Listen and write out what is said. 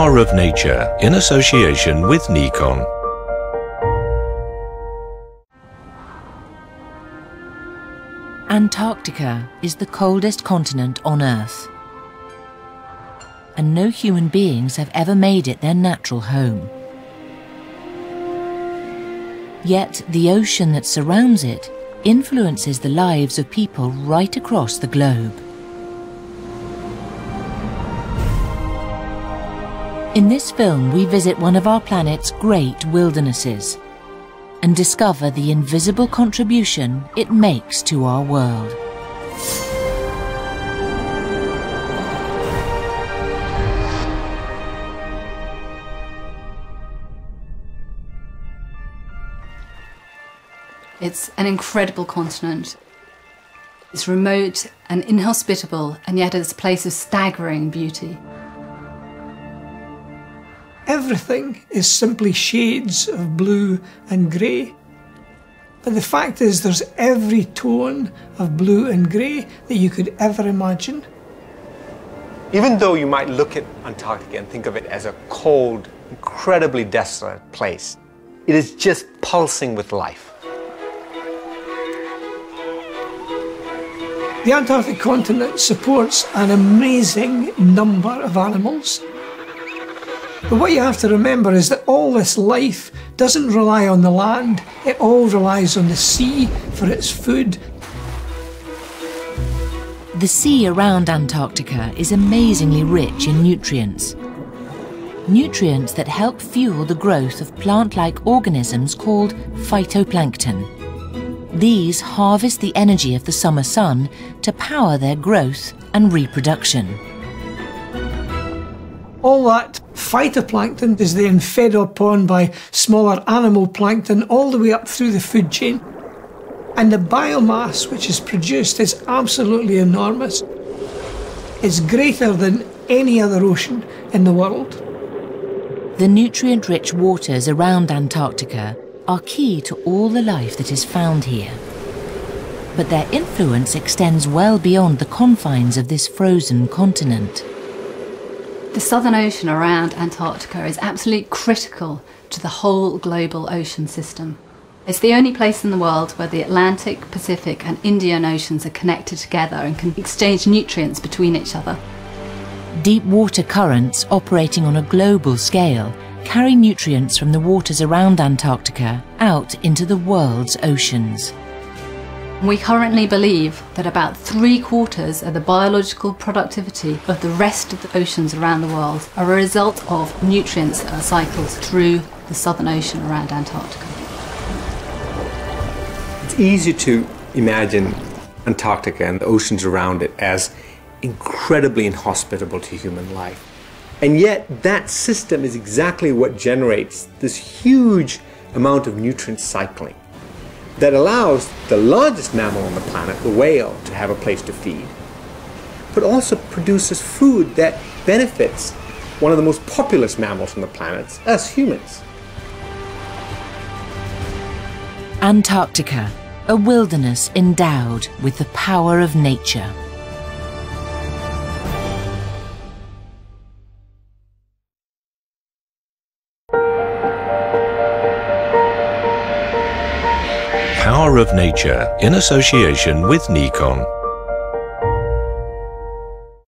Power of Nature in association with Nikon. Antarctica is the coldest continent on Earth. And no human beings have ever made it their natural home. Yet the ocean that surrounds it influences the lives of people right across the globe. In this film, we visit one of our planet's great wildernesses and discover the invisible contribution it makes to our world. It's an incredible continent. It's remote and inhospitable, and yet it's a place of staggering beauty. Everything is simply shades of blue and grey. But the fact is, there's every tone of blue and grey that you could ever imagine. Even though you might look at Antarctica and think of it as a cold, incredibly desolate place, it is just pulsing with life. The Antarctic continent supports an amazing number of animals. But what you have to remember is that all this life doesn't rely on the land, it all relies on the sea for its food. The sea around Antarctica is amazingly rich in nutrients. Nutrients that help fuel the growth of plant-like organisms called phytoplankton. These harvest the energy of the summer sun to power their growth and reproduction. All that phytoplankton is then fed upon by smaller animal plankton all the way up through the food chain. And the biomass which is produced is absolutely enormous. It's greater than any other ocean in the world. The nutrient rich waters around Antarctica are key to all the life that is found here. But their influence extends well beyond the confines of this frozen continent. The Southern Ocean around Antarctica is absolutely critical to the whole global ocean system. It's the only place in the world where the Atlantic, Pacific, and Indian Oceans are connected together and can exchange nutrients between each other. Deep water currents operating on a global scale carry nutrients from the waters around Antarctica out into the world's oceans. We currently believe that about three quarters of the biological productivity of the rest of the oceans around the world are a result of nutrients that are cycled through the Southern Ocean around Antarctica. It's easy to imagine Antarctica and the oceans around it as incredibly inhospitable to human life. And yet, that system is exactly what generates this huge amount of nutrient cycling that allows the largest mammal on the planet, the whale, to have a place to feed, but also produces food that benefits one of the most populous mammals on the planet, us humans. Antarctica, a wilderness endowed with the power of nature. Power of Nature in association with Nikon.